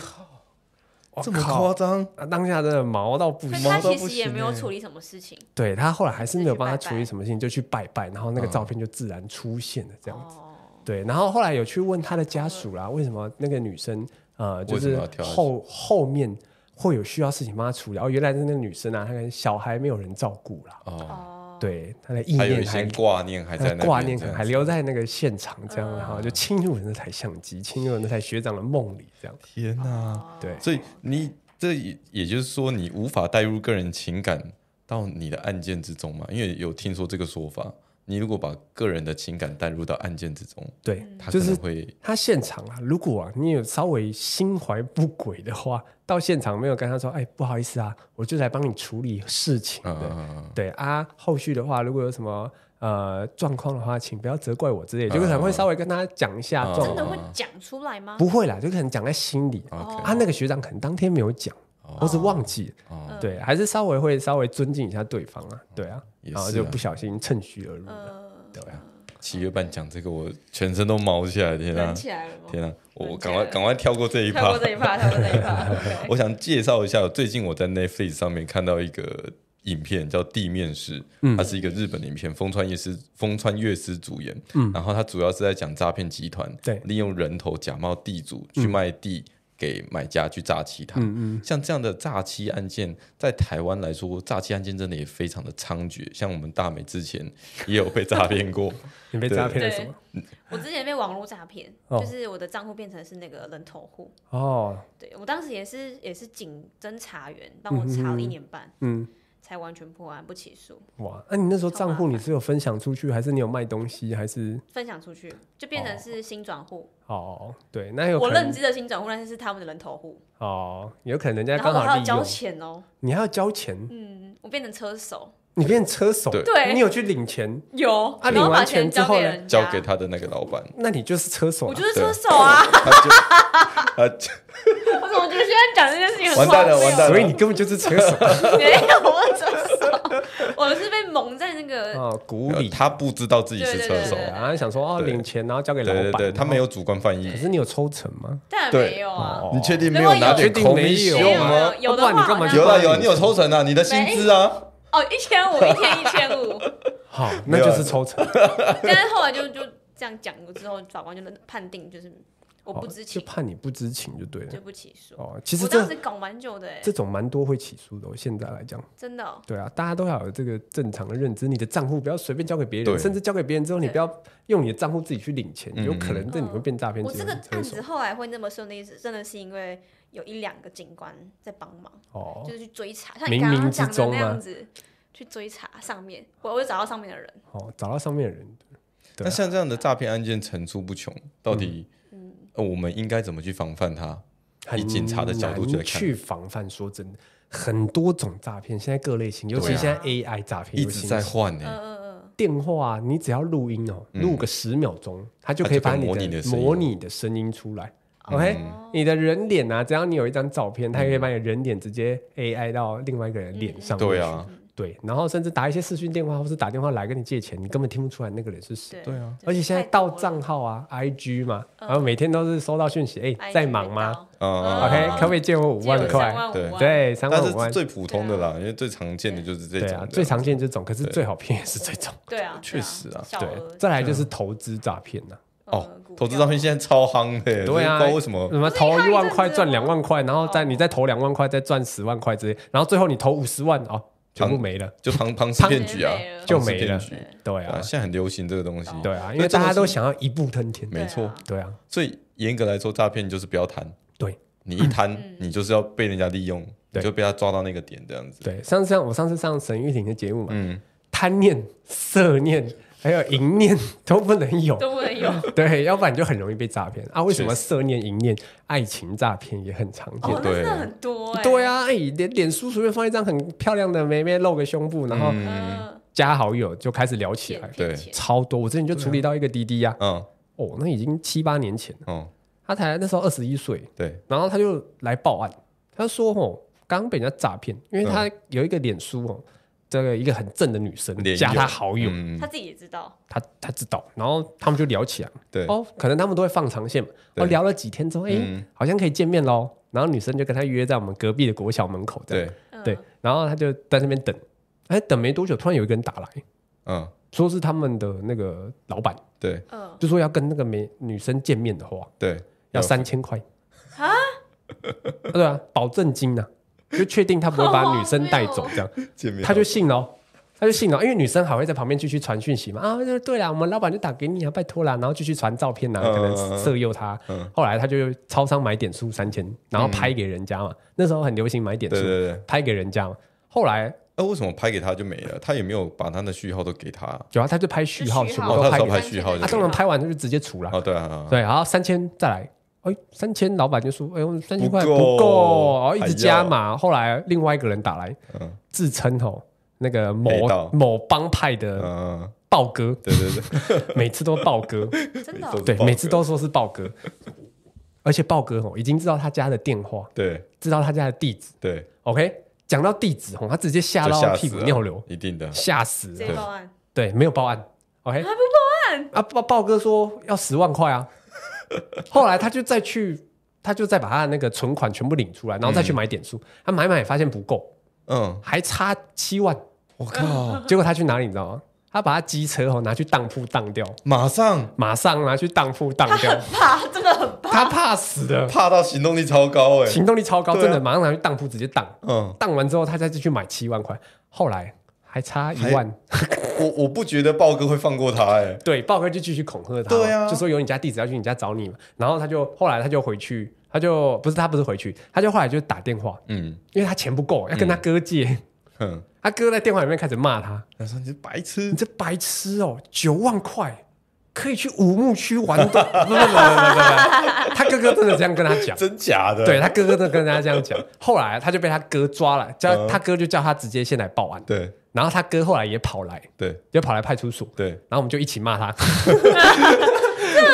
这么夸张？啊当下真的毛到不行。他其实也没有处理什么事情，对他后来还是没有帮他处理什么事情，就去拜拜，然后那个嗯照片就自然出现了这样子。哦，对，然后后来有去问他的家属啦，为什么那个女生呃，就是后后面会有需要事情帮他处理？哦，原来是那个女生啊，她跟小孩没有人照顾啦，哦，哦，对，他的意还有一念还些挂念还在那挂念可能还留在那个现场，这样，嗯然后就侵入了那台相机，侵入了那台学长的梦里，这样。天哪！哦对所以你这也也就是说，你无法带入个人情感到你的案件之中嘛？因为有听说这个说法，你如果把个人的情感带入到案件之中，对，他可就是能会他现场啊，如果啊你有稍微心怀不轨的话，到现场没有跟他说，哎，不好意思啊，我就来帮你处理事情的。嗯嗯嗯对啊，后续的话，如果有什么呃状况的话，请不要责怪我之类就可能会稍微跟他讲一下嗯状况。真的会讲出来吗？不会啦，就可能讲在心里。啊，那个学长可能当天没有讲，或是忘记了，哦，对，还是稍微会稍微尊敬一下对方啊，对啊，也然后就不小心趁虚而入了。呃，对啊，七月半讲这个，我全身都毛起来，天啊？天啊！我赶快赶快跳过这一趴跳过。这一趴，跳过这一趴。[LAUGHS] 我想介绍一下，最近我在 Netflix 上面看到一个影片，叫《地面师》，嗯它是一个日本的影片，风川月司风川月司主演。嗯然后它主要是在讲诈骗集团对利用人头假冒地主去卖地给买家去诈欺他。嗯嗯，像这样的诈欺案件，在台湾来说，诈欺案件真的也非常的猖獗。像我们大美之前也有被诈骗过，[LAUGHS] 你被诈骗了什么？我之前被网络诈骗，哦就是我的账户变成是那个人头户。哦，对我当时也是也是警侦查员，帮我查了一年半，嗯，才完全破案不起诉，哇，那你那时候账户你是有分享出去，还是你有卖东西，还是分享出去就变成是新转户。哦？对，那有我认知的新转户，但是是他们的人头户，哦，有可能人家刚好还要交钱哦。你还要交钱，嗯，我变成车手，你变车手，对。对。你有去领钱，有，啊领完钱之交后呢交给他的那个老板，那你就是车手啊，我就是车手啊！他就 [LAUGHS] 我怎么觉得现在讲这件事情很完蛋了完蛋了。所以你根本就是车手没有，我是车手，我是被蒙在那个啊，鼓里。他不知道自己是车手。对，对对，然后想说哦对。领钱，然后交给老板，他没有，主观犯意。可。是你有抽成吗？当然对没有啊，哦。你确定没有拿点确定没有没有吗？有有的话你干嘛好像有啦有啦，你有抽成啊，你的薪资啊。哦，一千五，一天一千五，[LAUGHS] 好，那就是抽成。[LAUGHS] 但是后来就就这样讲过之后，法官就判定就是我不知情，就判你不知情就对了就。不起诉。哦，其实当时搞蛮久的哎这，种蛮多会起诉的、哦，现在来讲。真的哦。对啊，大家都要有这个正常的认知，你的账户不要随便交给别人，甚至交给别人之后，你不要用你的账户自己去领钱，嗯有可能这你会变诈骗集我这个案子后来会那么顺利，是真的是因为有一两个警官在帮忙，哦。就是去追查，像你刚冥冥之刚讲的那样子，去追查上面，我会找到上面的人。哦，找到上面的人，那像这样的诈骗案件层出不穷，到底嗯。呃我们应该怎么去防范它？很以警察的角度去来看去防范。说真的，很多种诈骗，现在各类型，尤其现在 AI 诈骗一直在换呢、嗯嗯嗯，电话，你只要录音哦，录个十秒钟，它就可以把你的模拟的声音出来。OK，你的人脸啊，只要你有一张照片，它可以把你的人脸直接 AI 到另外一个人脸上。对啊，对，然后甚至打一些视讯电话，或是打电话来跟你借钱，你根本听不出来那个人是谁。对对啊，而且现在盗账号啊，IG 嘛，然后每天都是收到讯息，哎，嗯在忙吗？啊、？OK，可不可以借我五万块？对。对，三万五万。但是。最普通的啦，因为最常见的就是这种，，对啊最常见这种，可是最好骗也是这种。对啊，确实啊。对，再来就是投资诈骗呐，哦投资票诈骗现在超夯的，对啊不知道为什么什么投一万块赚两万块，然后再哦你再投两万块，再赚十万块之类，然后最后你投五十万哦，全部没了，就庞庞氏骗局啊，就没了。对。啊，啊，现在很流行这个东西，对啊，因为大家都想要一步登天，没错。对啊，所以严格来说，诈骗就是不要贪，对。你一贪，你就是要被人家利用，你就被他抓到那个点这样子。对。上次像我上次上沈玉婷的节目嘛，嗯，贪念、色念还有淫念都不能有，都不能有。[LAUGHS] 对，要不然你就很容易被诈骗。啊。为什么确色念、淫念、爱情诈骗也很常见？对。真的很多哎。对，啊，哎，脸脸书随便放一张很漂亮的妹妹露个胸部，然后加好友就开始聊起来，对。超多。我之前就处理到一个滴滴呀、嗯。哦，那已经七八年前了，嗯，他才那时候二十一岁，对，然后他就来报案，他说哦，刚刚被人家诈骗，因为他有一个脸书哦，这个一个很正的女生加他好友，嗯。他自己也知道，他他知道，然后他们就聊起来，对，哦，可能他们都会放长线嘛，对。哦，聊了几天之后，哎、嗯。好像可以见面喽，然后女生就跟他约在我们隔壁的国小门口这样，对，嗯。对，然后他就在那边等，哎，等没多久，突然有一个人打来，嗯，说是他们的那个老板，对。嗯，就说要跟那个美女生见面的话，对，要三千块。啊，[LAUGHS] 对啊，保证金呐、就确定他不会把女生带走这样，[LAUGHS] 他就信了哦。他就信了，因为女生还会在旁边继续传讯息嘛啊，对对啦，我们老板就打给你啊，拜托啦，然后继续传照片啊，嗯可能色诱他。嗯后来他就超商买点数三千，然后拍给人家嘛，那时候很流行买点数，对对对，拍给人家嘛。后来那为什么拍给他就没了？他也没有把他的序号都给他。有啊，他就拍序号，什么都拍给他。拍序号就啊，可以了。当然拍完就直接除了。哦，对啊，啊，对，然后三千再来，哎，三千老板就说，哎呦，三千块不够然后一直加码。后来另外一个人打来，嗯。自称吼那个某某帮派的嗯，豹哥，对对对，[LAUGHS] 每次都豹哥，真的对，每次都说是豹哥，而且豹哥哦已经知道他家的电话，对。知道他家的地址。对，，OK，讲到地址哦，他直接吓到屁股尿流，一定的。吓死直了。接报案，对，没有报案，OK，还不报案？啊？豹豹哥说要十万块啊，[LAUGHS] 后来他就再去，他就再把他的那个存款全部领出来，然后再去买点数，他买买发现不够，嗯，还差七万，我靠，[LAUGHS] 结果他去哪里你知道吗？他把他机车哦拿去当铺当掉，马上。马上拿去当铺当掉，怕，真的很怕。他怕死的，怕到行动力超高哎。行动力超高，啊。真的马上拿去当铺直接当，嗯，当完之后他再去买七万块，后来还差一万，我我不觉得豹哥会放过他哎。[LAUGHS] 对，豹哥就继续恐吓他，对啊就说有你家地址要去你家找你嘛，然后他就后来他就回去，他就不是他不是回去，他就后来就打电话，嗯因为他钱不够，要跟他哥借，哼，他哥在电话里面开始骂他，他说你是白痴你，这白痴哦，九万块可以去五牧区玩的，[LAUGHS] 不不不不不不，他哥哥真的这样跟他讲。真假的？对他哥哥真的跟他这样讲，[LAUGHS] 后来他就被他哥抓了，叫嗯。他哥就叫他直接先来报案，对。然后他哥后来也跑来，对。就跑来派出所，对，然后我们就一起骂他，[LAUGHS]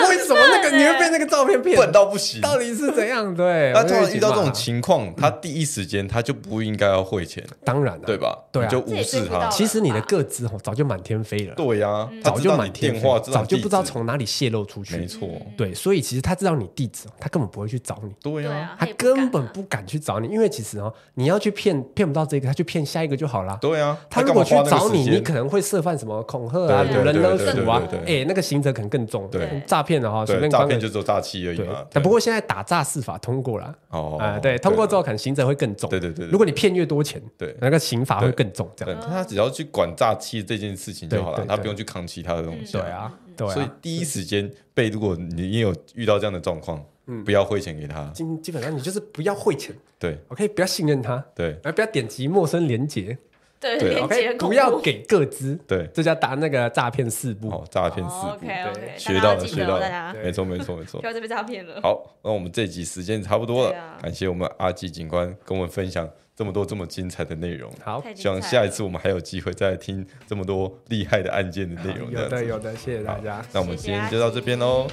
为什么那个你会被那个照片骗？笨到不行。到底是怎样？对，那我们就一起通常遇到这种情况，他第一时间他就不应该要汇钱，当然了，对吧？对就无视他。其实你的个资哦早就满天飞了，对呀，早就满天电话，飞，早就不知道从哪里泄露出去没。错，对，所以其实他知道你地址哦，他根本不会去找你。对呀，他根本不敢去找你，因为其实哦，你要去骗骗不到这个，他去骗下一个就好了。对啊，他如果去找你，你可能会涉犯什么恐吓啊、有人勒索啊哎，那个刑责可能更重。对诈骗骗的哈，随对，便诈骗就只有诈欺而已嘛。。但不过现在打诈司法通过了哦啊，对，通过之后可能刑责会更重。对对对对如果你骗越多钱，对那个刑罚会更重，这对样。他只要去管诈欺这件事情就好了，他不用去扛其他的东西。对，啊，对所以啊，第一时间被，如果你也有遇到这样的状况，嗯不要汇钱给他。基基本上你就是不要汇钱对，OK，不要信任他，对而不要点击陌生连接对，对连接不要给个资，对，这叫打那个诈骗四步。好，诈骗四步，OK OK，学到了，学到了，没错没错没错不。要再被诈骗了。好，那我们这集时间差不多了啊，感谢我们阿基警官跟我们分享这么多这么精彩的内容。好，希望下一次我们还有机会再听这么多厉害的案件的内容。这有的有的，谢谢大家，那我们今天就到这边喽，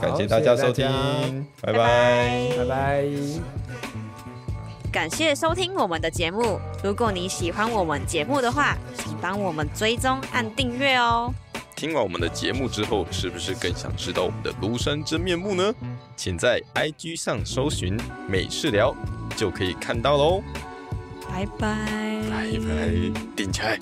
感谢大家收听谢谢大，拜拜。拜拜。感谢收听我们的节目。如果你喜欢我们节目的话，请帮我们追踪按订阅哦。听完我们的节目之后，是不是更想知道我们的庐山真面目呢？请在 IG 上搜寻“美事聊”，就可以看到喽。拜拜。拜拜，顶起来。